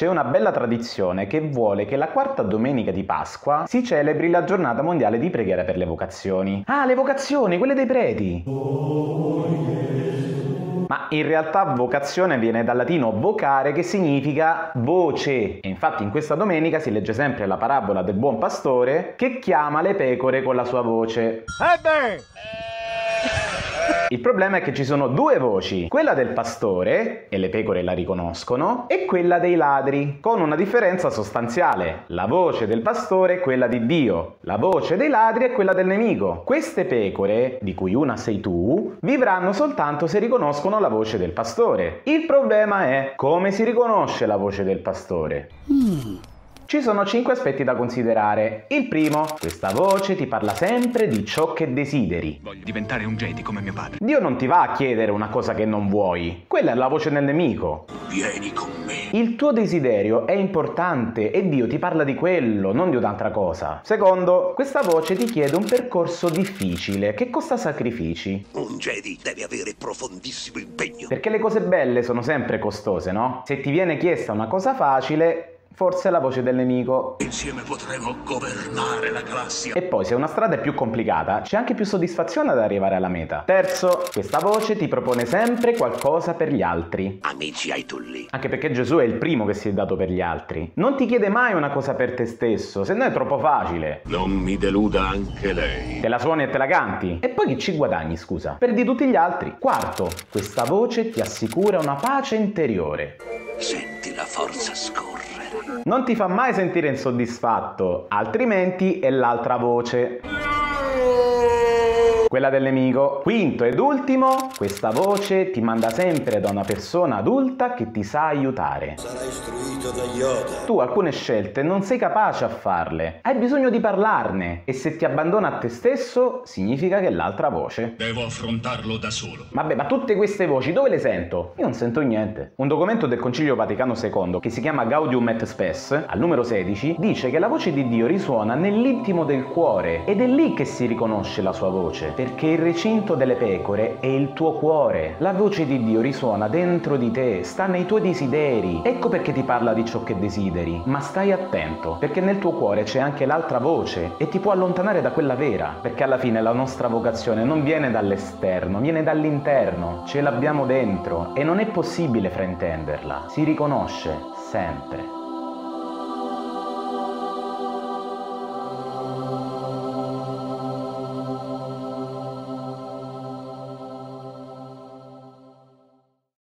C'è una bella tradizione che vuole che la quarta domenica di Pasqua si celebri la giornata mondiale di preghiera per le vocazioni. Ah, le vocazioni, quelle dei preti! Ma in realtà vocazione viene dal latino vocare che significa voce. E infatti in questa domenica si legge sempre la parabola del buon pastore che chiama le pecore con la sua voce. Ebbe! Il problema è che ci sono due voci, quella del pastore, e le pecore la riconoscono, e quella dei ladri, con una differenza sostanziale. La voce del pastore è quella di Dio, la voce dei ladri è quella del nemico. Queste pecore, di cui una sei tu, vivranno soltanto se riconoscono la voce del pastore. Il problema è come si riconosce la voce del pastore. Mm. Ci sono cinque aspetti da considerare. Il primo, questa voce ti parla sempre di ciò che desideri. Voglio diventare un Jedi come mio padre. Dio non ti va a chiedere una cosa che non vuoi. Quella è la voce del nemico. Vieni con me. Il tuo desiderio è importante e Dio ti parla di quello, non di un'altra cosa. Secondo, questa voce ti chiede un percorso difficile che costa sacrifici. Un Jedi deve avere profondissimo impegno. Perché le cose belle sono sempre costose, no? Se ti viene chiesta una cosa facile, Forse è la voce del nemico. Insieme potremo governare la galassia. E poi se una strada è più complicata, c'è anche più soddisfazione ad arrivare alla meta. Terzo, questa voce ti propone sempre qualcosa per gli altri. Amici ai tulli. Anche perché Gesù è il primo che si è dato per gli altri. Non ti chiede mai una cosa per te stesso, se no è troppo facile. Non mi deluda anche lei. Te la suoni e te la canti. E poi che ci guadagni, scusa? Perdi tutti gli altri. Quarto, questa voce ti assicura una pace interiore. Senti forza scorrere. Non ti fa mai sentire insoddisfatto, altrimenti è l'altra voce quella del nemico. Quinto ed ultimo, questa voce ti manda sempre da una persona adulta che ti sa aiutare. Sarai istruito da Yoda. Tu alcune scelte non sei capace a farle, hai bisogno di parlarne e se ti abbandona a te stesso significa che è l'altra voce. Devo affrontarlo da solo. Vabbè, ma tutte queste voci dove le sento? Io non sento niente. Un documento del Concilio Vaticano II che si chiama Gaudium et Spes, al numero 16, dice che la voce di Dio risuona nell'intimo del cuore ed è lì che si riconosce la sua voce perché il recinto delle pecore è il tuo cuore. La voce di Dio risuona dentro di te, sta nei tuoi desideri. Ecco perché ti parla di ciò che desideri. Ma stai attento, perché nel tuo cuore c'è anche l'altra voce e ti può allontanare da quella vera, perché alla fine la nostra vocazione non viene dall'esterno, viene dall'interno, ce l'abbiamo dentro e non è possibile fraintenderla. Si riconosce sempre.